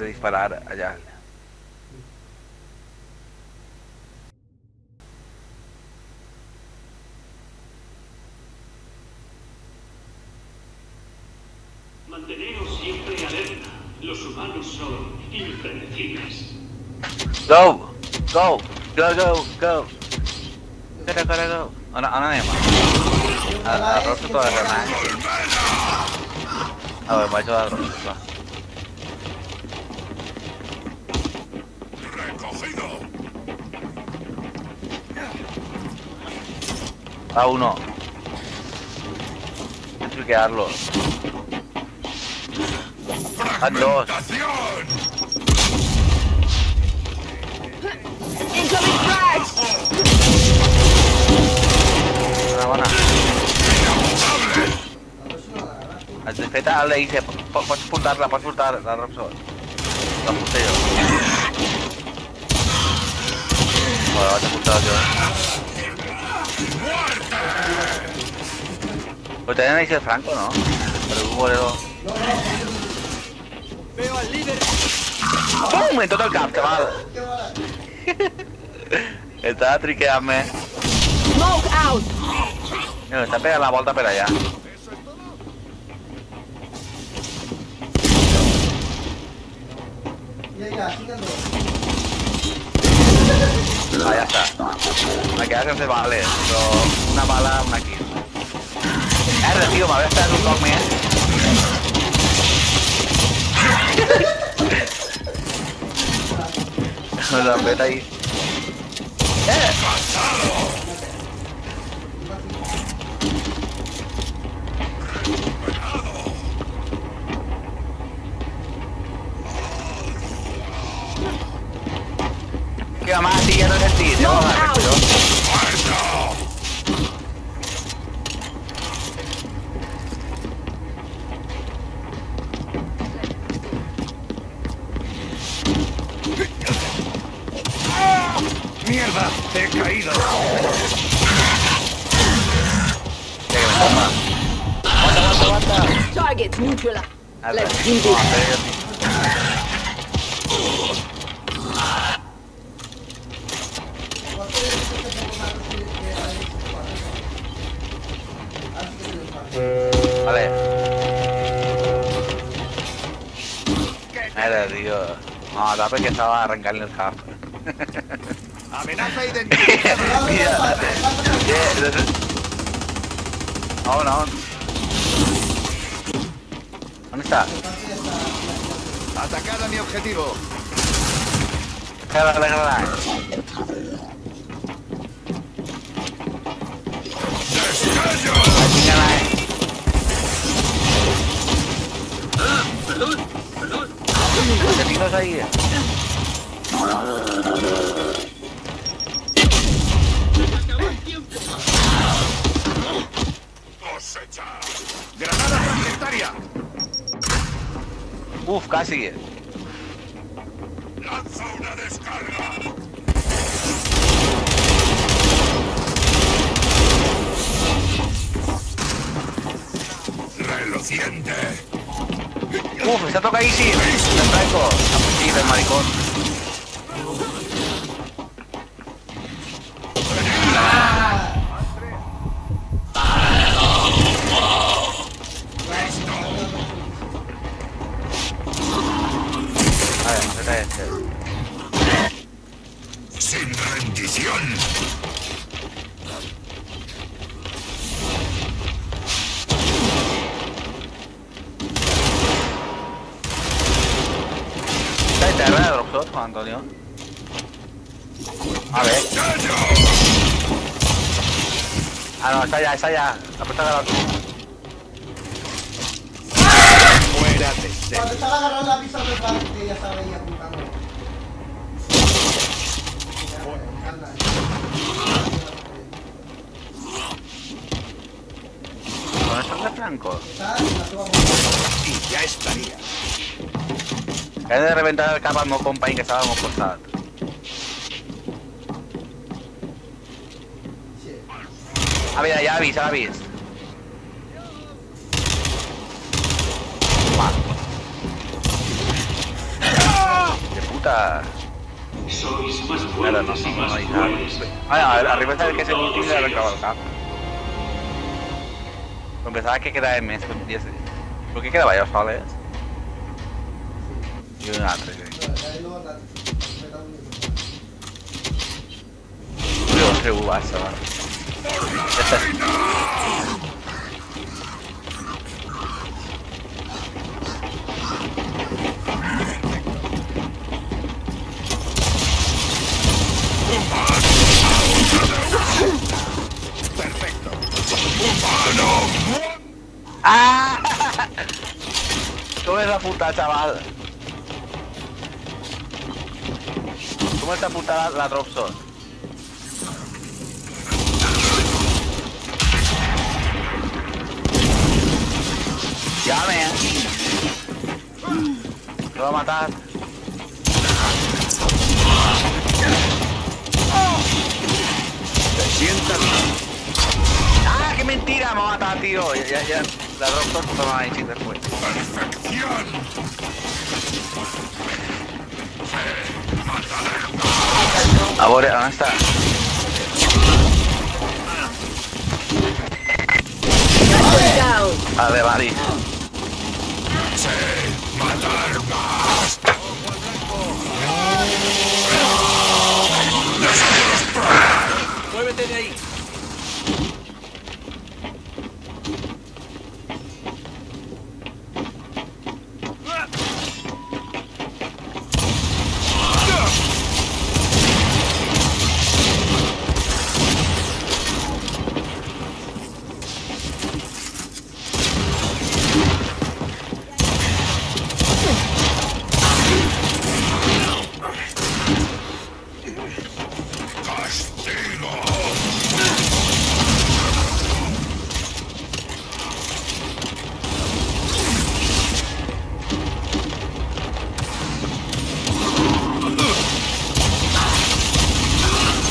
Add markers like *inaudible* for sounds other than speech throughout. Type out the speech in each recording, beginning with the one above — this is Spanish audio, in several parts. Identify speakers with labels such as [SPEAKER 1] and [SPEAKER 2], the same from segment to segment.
[SPEAKER 1] de disparar allá.
[SPEAKER 2] Manteneos siempre alerta. Los humanos son impredecibles.
[SPEAKER 1] Go! Go! Go, go, go! Gotta, gotta go! Roto medyo roto to.
[SPEAKER 3] ¡Recogido!
[SPEAKER 1] Ah, uno. Tienes que quedarlo. Ah, dos.
[SPEAKER 4] Incoming frags!
[SPEAKER 1] Una bona. El Zeta le dice, "Po- pots portar-la, pots portar la Robson. La porto jo. Bueno, vaig a portar jo. Tenen ahí el Franco, no? Però un bolero...
[SPEAKER 5] Veo al líder.
[SPEAKER 1] Pum! En tot el cap, chaval! *laughs* Estava triqueant-me.
[SPEAKER 4] Smoke out!
[SPEAKER 1] Mira, està pegant la volta per allà. Ah, ja està. Me queda sense bales, però una bala, una kill. Erra, tio, m'havia estat un cop més. La veta ahí. ¡Eh! ¿Qué mamá? Sí, ya no es así. Te vamos a dar, pero-
[SPEAKER 3] ¡Mierda! ¡He caído!
[SPEAKER 4] Targets neutral.
[SPEAKER 1] A ver,
[SPEAKER 4] Let's do
[SPEAKER 1] vamos
[SPEAKER 4] this.
[SPEAKER 1] Vale. Era, tío. No, la que estaba arrancando el half. *laughs*
[SPEAKER 3] ¡Amenaza identificada!
[SPEAKER 1] Mira, yeah, no, no. ¿Dónde está?
[SPEAKER 3] ¡Atacad a mi objetivo! ¡Granada fragmentaria!
[SPEAKER 1] Uf, casi.
[SPEAKER 3] ¡Lanza una descarga! ¡Reluciente!
[SPEAKER 1] Uf, está tocadísimo. El Franco. Ah, pues sí, del maricón. A ver, ¿qué tal este?
[SPEAKER 3] ¡Sin rendición!
[SPEAKER 1] A ver. Ah, no, está allá, está allá. Apuesta a la
[SPEAKER 3] ¡Fuera de ser!
[SPEAKER 6] Cuando estaba agarrando la pista del parque, que ya estaba ahí apuntando.
[SPEAKER 1] ¿Dónde está el de
[SPEAKER 6] la toma
[SPEAKER 3] Y ya estaría.
[SPEAKER 1] Que he de reventar el cap al meu company que estava al L'ha vist, ja l'ha vist. Va. puta.
[SPEAKER 2] Sois más
[SPEAKER 1] Ahora no,
[SPEAKER 2] y
[SPEAKER 1] no, no hay nada. Ah, a ver, arriba está el que se
[SPEAKER 2] Todos
[SPEAKER 1] multiplica y
[SPEAKER 2] ellos.
[SPEAKER 1] recabalcar. Pensaba que quedava més, com dies. Però què quedava allò soles? I un altre, crec.
[SPEAKER 6] Ahí lo
[SPEAKER 3] Perfecto.
[SPEAKER 1] Ah! Com és la puta, xaval? Com és la puta la, la Dropson? Llame, eh? Lo va a matar.
[SPEAKER 3] Te sientas
[SPEAKER 1] ¡Ah, qué mentira! Me va a matar, tío. Ya, ya, ya. La Dropson se va a ir después.
[SPEAKER 3] perfección.
[SPEAKER 1] Ahora, ¿dónde está?
[SPEAKER 4] One down.
[SPEAKER 1] Vale, vale.
[SPEAKER 3] Muévete de ahí.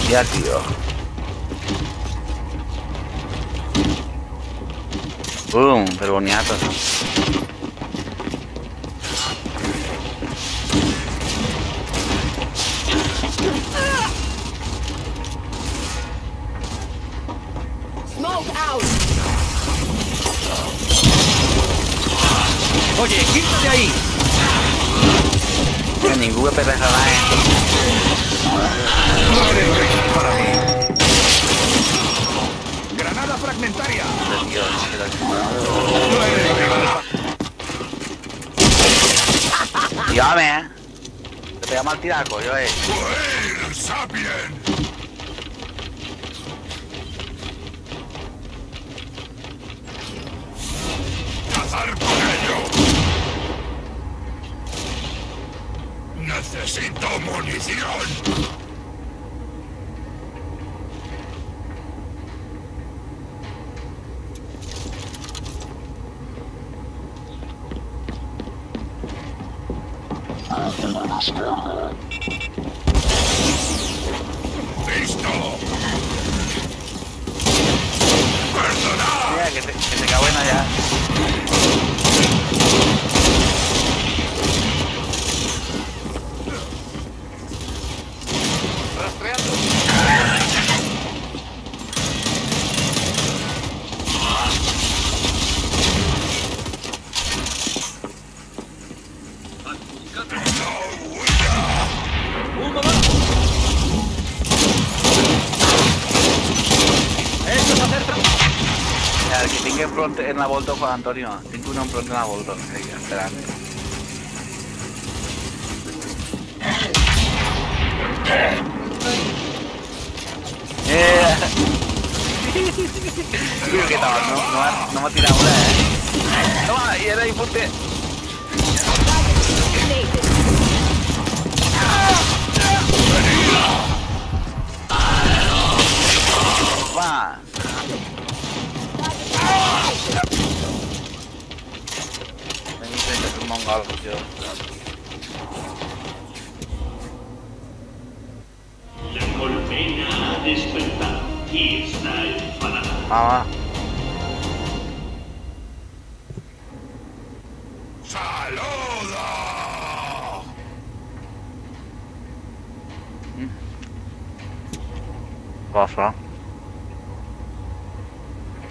[SPEAKER 1] Ya, tío. Boom, pero boniato.
[SPEAKER 3] Oye, quítate ahí.
[SPEAKER 1] Que ningú que perdés nada, eh.
[SPEAKER 3] Para mí. Granada fragmentaria.
[SPEAKER 1] Te mal tiraco, yo, eh.
[SPEAKER 3] Cazar con ello. Necesito munición. ¡Perdonad!
[SPEAKER 1] Mira, que te, que te cago en allá. Mira, en la volta Juan Antonio. Tinc un enfront en la volta. Esperant. Eh. *laughs* Que tal, no, no m'ha tirat una, eh? Toma, i era infunte. Va. Pasa.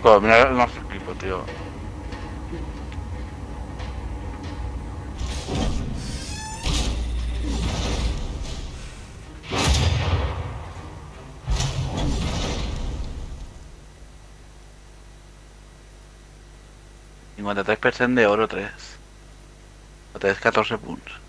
[SPEAKER 1] Joder, mira nuestro equipo, tío. Cincuenta tres de oro 3. O 3, 14 puntos.